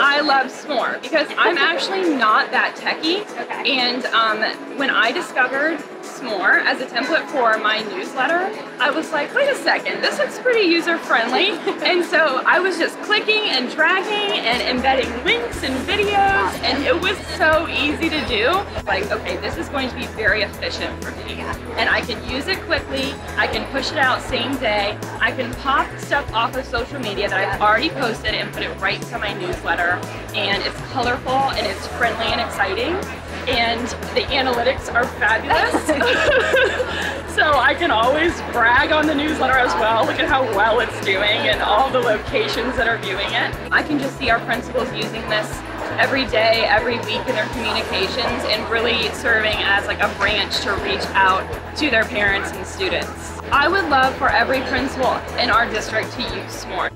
I love Smore because I'm actually not that techie. Okay. And um, when I discovered Smore as a template for my newsletter, I was like, wait a second, this looks pretty user friendly. and so I was just clicking and dragging and embedding links and videos, and it was so easy to do. Like, okay, this is going to be very efficient for me. And I can use it quickly, I can push it out same day, I can pop stuff off of social media that I've already posted and put it right to my newsletter. And it's colorful and it's friendly and exciting. And the analytics are fabulous. so I can always brag on the newsletter as well. Look at how well it's doing and all the locations that are viewing it. I can just see our principals using this every day, every week in their communications and really serving as like a branch to reach out to their parents and students. I would love for every principal in our district to use Smore.